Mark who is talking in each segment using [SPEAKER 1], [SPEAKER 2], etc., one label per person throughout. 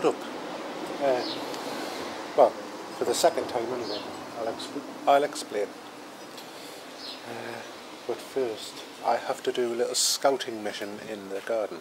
[SPEAKER 1] got up. Uh, well, for the second time anyway. I'll, exp- I'll explain. Uh, but first, I have to do a little scouting mission in the garden.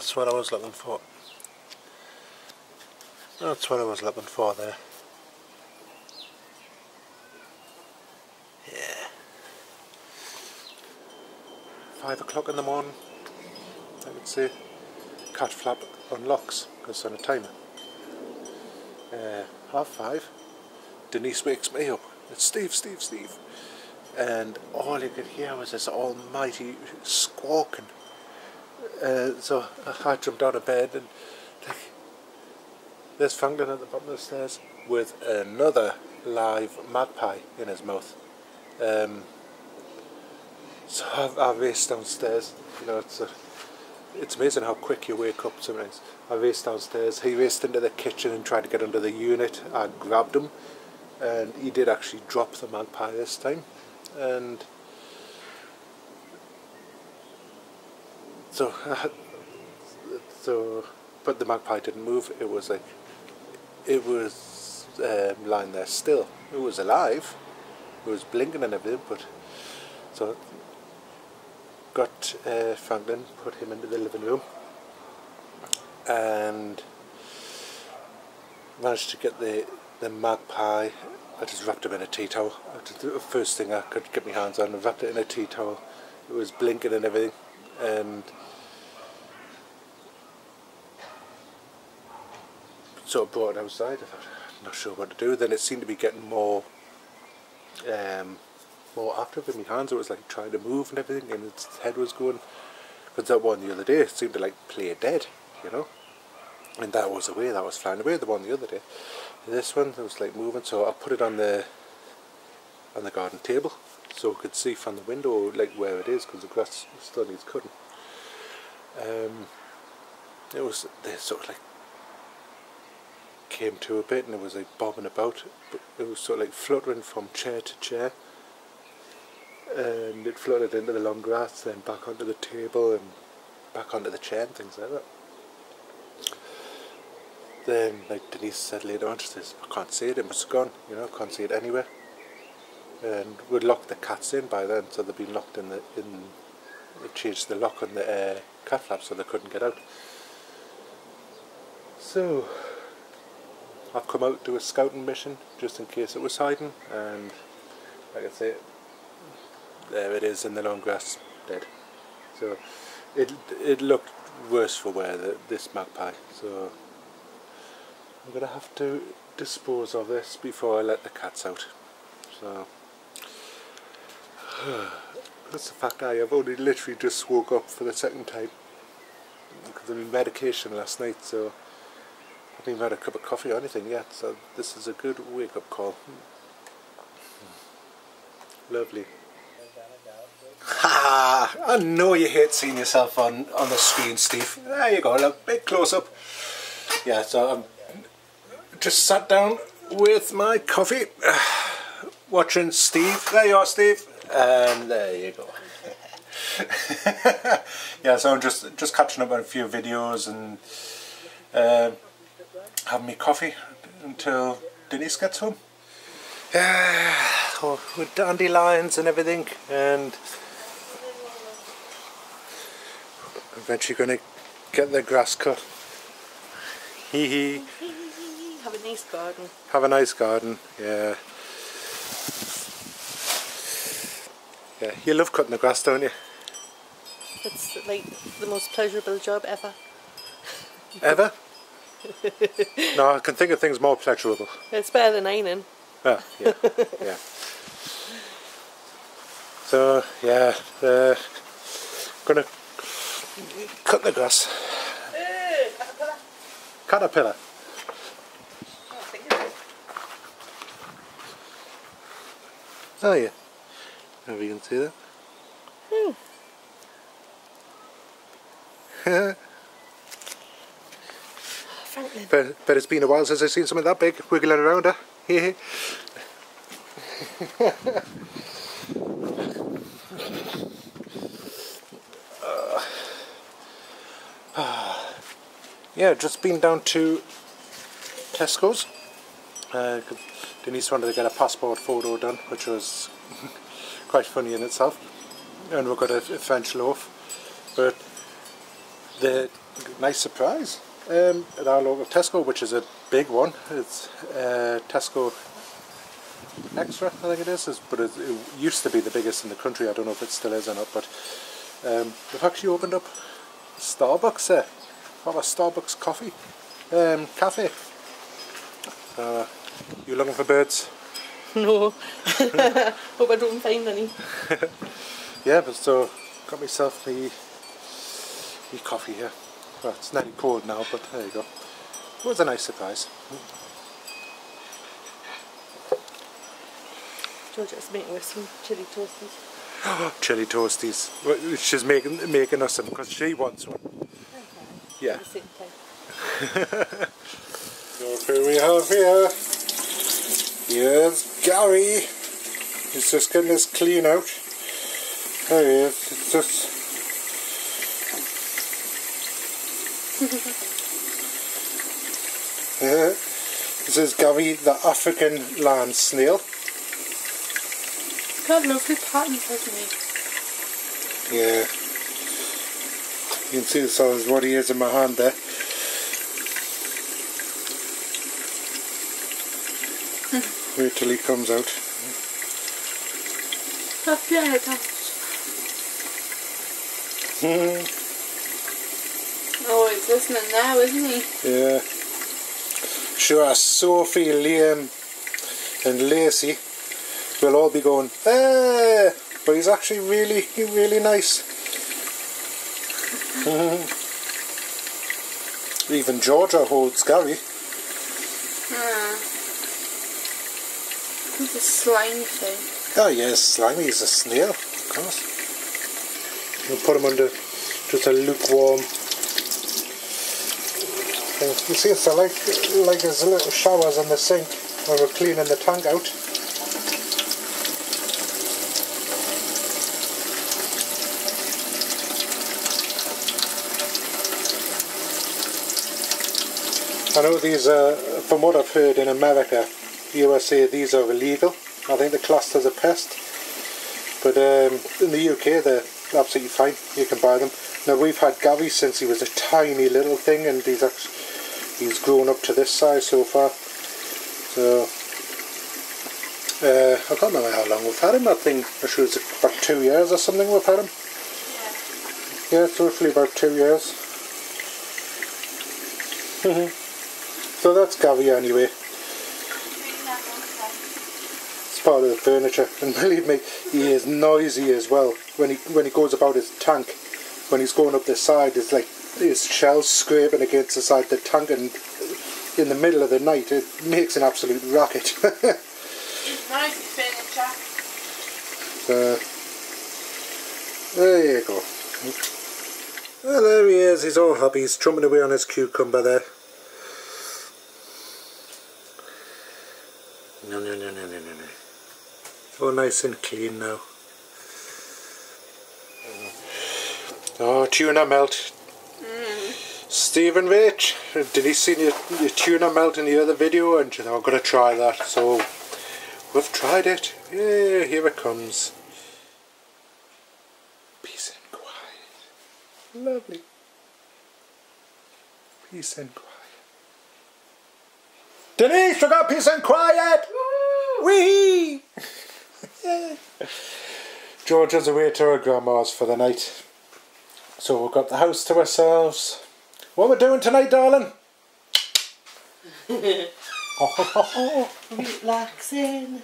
[SPEAKER 1] That's what I was looking for. That's what I was looking for there. Yeah. Five o'clock in the morning, I would say. Cat flap unlocks because on a timer. Uh, half five. Denise wakes me up. It's Steve, Steve, Steve. And all you could hear was this almighty squawking. Uh, so I jumped out of bed and like, there's Franklin at the bottom of the stairs with another live magpie in his mouth. Um, so I, I raced downstairs. You know, it's a, it's amazing how quick you wake up sometimes. I raced downstairs. He raced into the kitchen and tried to get under the unit. I grabbed him, and he did actually drop the magpie this time. And so, so, but the magpie didn't move. It was like, it was um, lying there still. It was alive. It was blinking and everything. But so, got uh, Franklin, put him into the living room, and managed to get the the magpie. I just wrapped him in a tea towel. The first thing I could get my hands on, I wrapped it in a tea towel. It was blinking and everything, and sort of brought it outside. I thought, I'm not sure what to do. Then it seemed to be getting more, um, more active in my hands. It was like trying to move and everything, and its head was going. Because that one the other day it seemed to like play dead, you know. And that was away. That was flying away. The one the other day. This one was like moving. So I put it on the on the garden table, so I could see from the window like where it is, because the grass still needs cutting. Um, it was they sort of like came to a bit and it was like bobbing about. But it was sort of like fluttering from chair to chair. And it fluttered into the long grass then back onto the table and back onto the chair and things like that. Then like Denise said later on she says I can't see it it must have gone you know I can't see it anywhere and we'd locked the cats in by then so they'd been locked in the in changed the lock on the uh, cat flap so they couldn't get out. So I've come out to a scouting mission just in case it was hiding and like I say there it is in the long grass dead. So it it looked worse for wear the, this magpie so I'm gonna have to dispose of this before I let the cats out. So that's the fact I have only literally just woke up for the second time because I'm in medication last night so I haven't even had a cup of coffee or anything yet, so this is a good wake up call. Hmm. Lovely. Ha! I know you hate seeing yourself on, on the screen, Steve. There you go, look, big close up. Yeah, so I'm just sat down with my coffee, watching Steve. There you are, Steve. And there you go. yeah, so I'm just just catching up on a few videos and. Uh, have me coffee until Denise gets home. Yeah, oh, with dandelions and everything, and eventually going to get the grass cut. Hee hee.
[SPEAKER 2] Have a nice garden.
[SPEAKER 1] Have a nice garden, yeah. Yeah, you love cutting the grass, don't you?
[SPEAKER 2] It's like the most pleasurable job ever.
[SPEAKER 1] Ever? no, I can think of things more pleasurable.
[SPEAKER 2] It's better than ironing.
[SPEAKER 1] Ah, yeah, yeah. So yeah, uh, gonna cut the grass. Caterpillar. Oh yeah. If you can see that. Hmm.
[SPEAKER 2] Franklin.
[SPEAKER 1] but, but it's been a while since I've seen something that big wiggling around, huh? Yeah. yeah, just been down to Tesco's. Uh, Denise wanted to get a passport photo done, which was quite funny in itself. And we've got a, a French loaf. But the nice surprise um, at our local Tesco, which is a big one. It's uh, Tesco Extra, I think it is, is but it, it used to be the biggest in the country. I don't know if it still is or not, but um, they've actually opened up Starbucks there. Have a Starbucks coffee um, cafe. Uh, you looking for birds?
[SPEAKER 2] No. Hope I don't find any.
[SPEAKER 1] Yeah, but so got myself me me coffee here. Well, it's nearly cold now, but there you go. It was a nice surprise.
[SPEAKER 2] Georgia's making us some chili toasties.
[SPEAKER 1] Chili toasties. She's making making us some because she wants one. Yeah.
[SPEAKER 2] The same time.
[SPEAKER 1] So who we have here? Here's Gary. He's just getting his clean out. There he is. It's just. This is Gary, the African land snail.
[SPEAKER 2] God, lovely patterns, hasn't he?
[SPEAKER 1] Yeah. You can see the size of what he is in my hand there. Wait till he comes out.
[SPEAKER 2] That's... Oh, he's listening now, isn't he?
[SPEAKER 1] yeah. Sure, Sophie, Liam, and Lacey will all be going, eh, but he's actually really, really nice. Even Georgia holds Gary.
[SPEAKER 2] Ah. He's a slimy thing.
[SPEAKER 1] Oh yes, slimy is a snail, of course. We'll put them under just a lukewarm thing. You see, it's like like there's little showers in the sink when we're cleaning the tank out. I know these are, from what I've heard in America, USA, these are illegal. I think they're classed as a pest. But um, in the UK, they're absolutely fine. You can buy them. Now we've had Gavi since he was a tiny little thing, and he's actually, he's grown up to this size so far. So uh, I can't remember how long we've had him. I think I'm sure it's about two years or something. We've had him. Yeah, it's roughly about two years. so that's Gavi anyway. It's part of the furniture, and believe me, he is noisy as well. When he when he goes about his tank, when he's going up the side, it's like his shell scraping against the side of the tank, and in the middle of the night, it makes an absolute racket.
[SPEAKER 2] It's nice furniture.
[SPEAKER 1] so, uh, there you go. Well, there he is. He's all happy. He's trumping away on his cucumber there. No, no, no, no. All nice and clean now. Oh, tuna melt. Stephen Rich, did he see your, your tuna melt in the other video? And you know, I'm going to try that. So, we've tried it. Yeah, here it comes. Peace and quiet. Lovely. Peace and quiet. Denise, we got peace and quiet! Wee! yeah. Georgia's away to her grandma's for the night. So we've got the house to ourselves. What we're doing tonight, darling? oh.
[SPEAKER 2] Relaxing.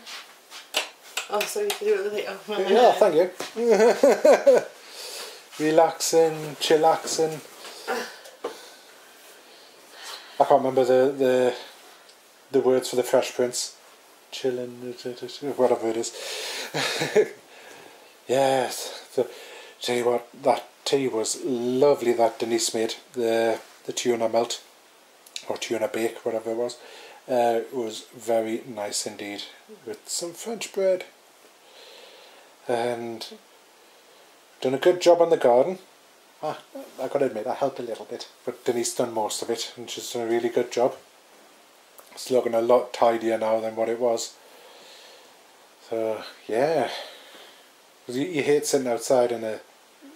[SPEAKER 2] Oh, sorry, you do it with the oh,
[SPEAKER 1] Yeah, thank you. Relaxing, chillaxing. I can't remember the, the the words for the Fresh Prince. Chilling, whatever it is. yes. So, tell you what, that tea was lovely that Denise made. The the tuna melt or tuna bake, whatever it was. Uh, it was very nice indeed with some French bread and done a good job on the garden. Ah, I got to admit, I helped a little bit, but Denise done most of it, and she's done a really good job. It's looking a lot tidier now than what it was. So yeah, you, you hate sitting outside in a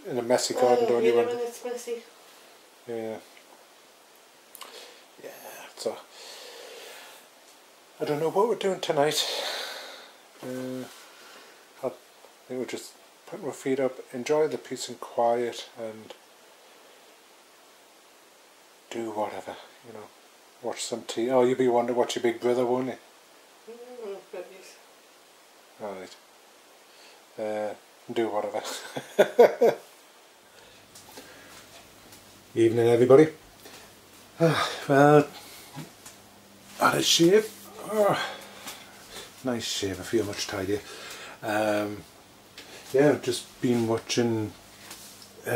[SPEAKER 1] in a messy garden, don't you?
[SPEAKER 2] When it's messy.
[SPEAKER 1] Yeah. Yeah. So I don't know what we're doing tonight. Uh, I think we'll just put our feet up, enjoy the peace and quiet, and do whatever, you know. Watch some TV. Oh, you'll be wondering watch your big brother, won't you?
[SPEAKER 2] Mm, goodness.
[SPEAKER 1] Alright. Uh, do whatever. Evening, everybody. Ah, well, had a shave. Oh, nice shave. I feel much tidier. Um, yeah, I've just been watching um,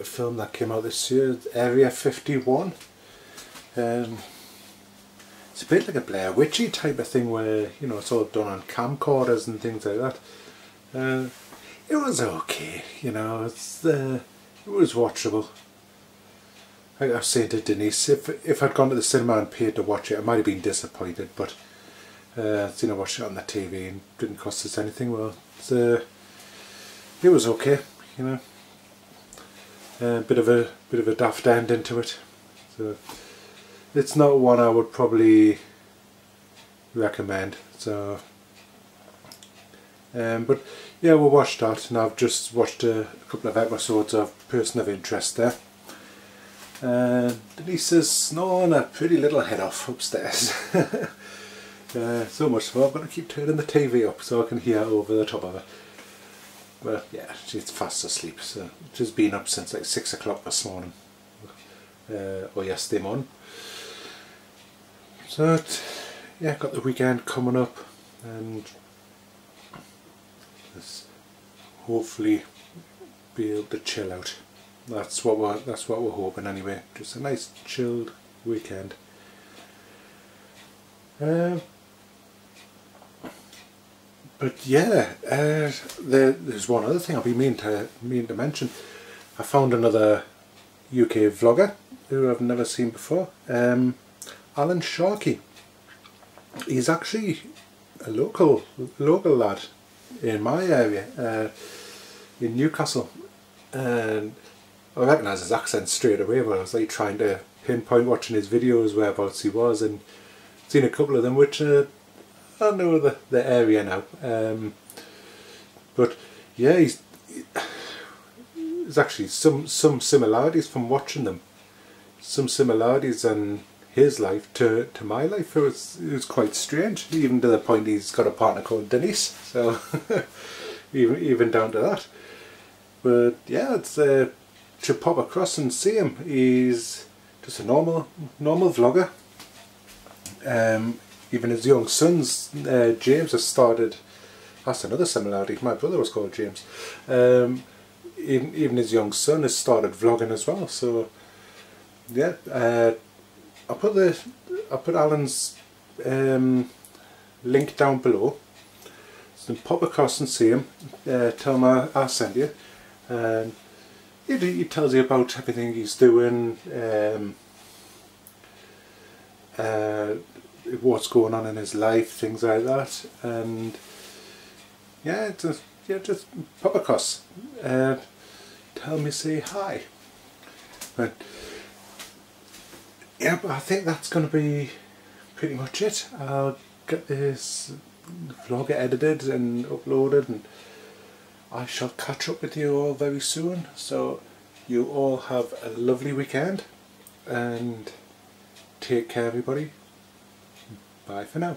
[SPEAKER 1] a film that came out this year, Area 51. Um, it's a bit like a Blair Witchy type of thing where, you know, it's all done on camcorders and things like that. Uh, it was okay, you know, it's, uh, it was watchable. I was saying to Denise, if if I'd gone to the cinema and paid to watch it, I might have been disappointed, but uh, watched it on the TV and didn't cost us anything. Well, uh, it was okay, you know. A uh, bit of a bit of a daft ending to it. So it's not one I would probably recommend. So, um, but yeah, we watched that, and I've just watched a, a couple of episodes of Person of Interest there. And Denise is snoring a pretty little head off upstairs. uh, so much so I'm going to keep turning the TV up so I can hear over the top of her. But yeah, she's fast asleep. So she's been up since like 6 o'clock this morning. Uh, or yesterday morning. So yeah, got the weekend coming up and hopefully be able to chill out that's what we're that's what we're hoping anyway. Just a nice chilled weekend. Uh, but yeah, uh, there, there's one other thing I'll be meaning to mean to mention. I found another UK vlogger who I've never seen before. Um, Alan Sharkey. He's actually a local local lad in my area, uh, in Newcastle, and I recognised his accent straight away but I was like trying to pinpoint watching his videos whereabouts he was and seen a couple of them which uh, I know the, the area now. Um, but yeah he's there's actually some some similarities from watching them. Some similarities in his life to, to my life it was, it was quite strange even to the point he's got a partner called Denise so even even down to that but yeah it's uh, to pop across and see him. He's just a normal normal vlogger. Um, even his young sons, uh, James, has started. That's another similarity. My brother was called James. Um, even, even his young son has started vlogging as well. So yeah, uh, I'll put the I'll put Alan's um, link down below. So pop across and see him. Uh, tell him I, I sent you. And it, it tells you about everything he's doing, um, uh, what's going on in his life, things like that, and yeah, just yeah, just pop across, uh, tell me, say hi. But yeah, but I think that's going to be pretty much it. I'll get this vlog edited and uploaded and I shall catch up with you all very soon. So you all have a lovely weekend and take care everybody. Bye for now.